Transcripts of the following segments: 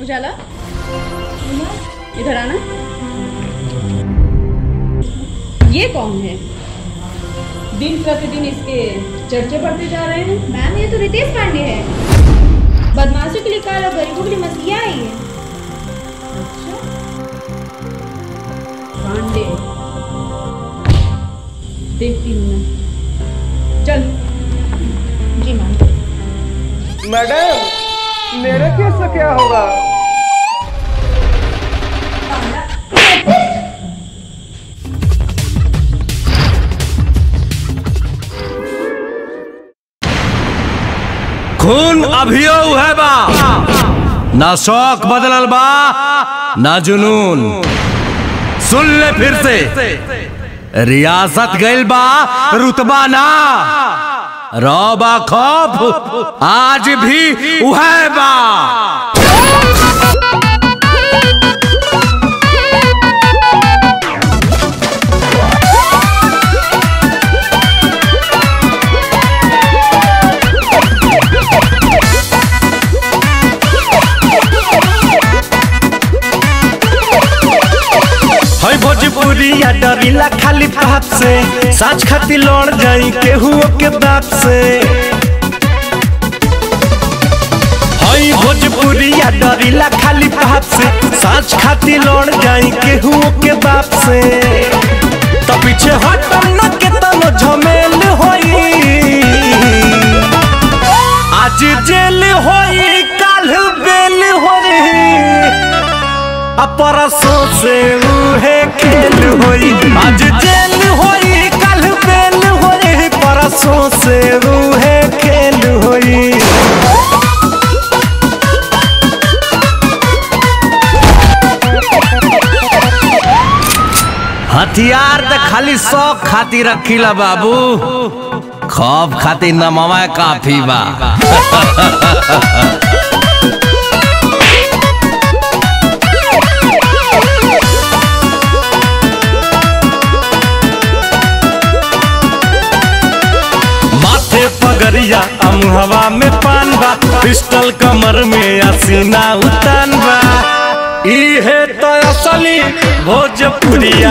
उजाला। इधर आना। ये कौन है? दिन प्रतिदिन इसके चर्चे बढ़ते जा रहे हैं। मैम ये तो रितेश पांडे है। बदमाशों के लिए काल और गरीबों के लिए मसीहा आई है। अच्छा। पांडे। देखती हूँ मैं। चल। जी मैम। मैडम मेरे केस से क्या होगा? खून अभियो है बा। ना शौक बदलल बा, ना जुनून। सुन ले फिर से। रियासत गइल बा, रुतबा ना। रौबा खौफ आज भी वह बा भोजपुरी या डरीला खाली पाप से। साच खाती लड़ जाई केहू के बाप से। भोजपुरी या डरीला खाली पाप से। साच खाती लड़ जाई केहू के बाप से। तो पीछे हटम न के तनो झमेल होई। आज जेल होई, काल बेल होई। अपरसों से होई। आज जेल होई, कल बेल होई, परसों से उहे खेल होई। हथियार तो खाली शौक खातिर रखीला बाबू। खौफ खातिर नमवा काफ़ी बा। माथे हम अमुहवा में पान बा पिस्टल कमर में असीना उतान बा इहे तो असली भोजपुरिया।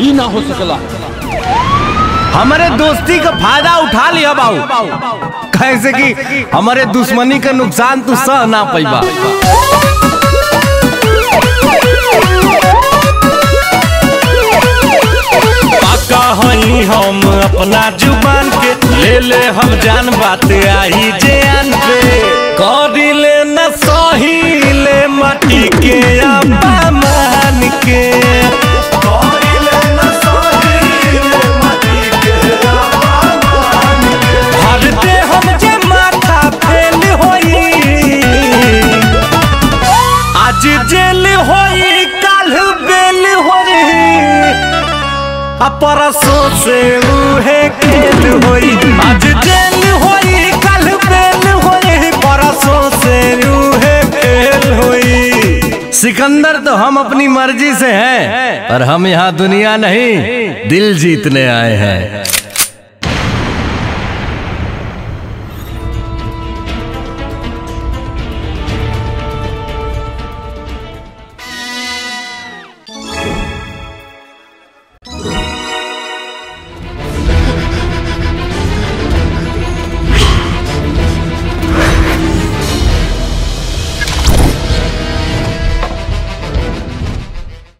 ई ना हो सकला। हमारे दोस्ती का फ़ायदा उठा लिया बाबू कैसे कि हमारे दुश्मनी का नुकसान तू सह ना पैबा। पाका हम अपना ज़ुबान के ले ले हम जान बात आई जान पे करी ले न से कल से सिकंदर तो हम अपनी मर्ज़ी से हैं, पर हम यहाँ दुनिया नहीं, दिल जीतने आए हैं।